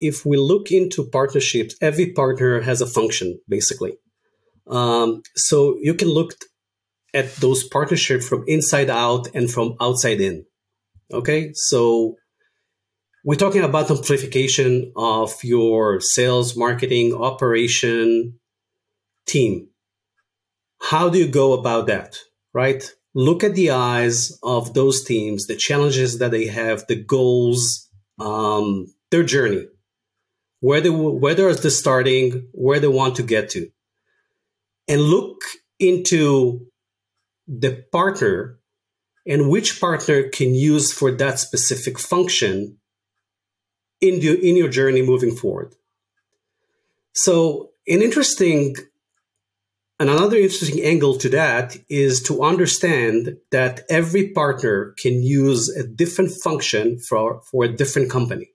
if we look into partnerships, every partner has a function, basically. Um, so you can look at those partnerships from inside out and from outside in. Okay, so we're talking about amplification of your sales, marketing, operation team. How do you go about that? Right? Look at the eyes of those teams, the challenges that they have, the goals, um, their journey, where they where they're the starting, where they want to get to, and look into the partner and which partner can use for that specific function in, the, in your journey moving forward. So an interesting and another interesting angle to that is to understand that every partner can use a different function for, for a different company.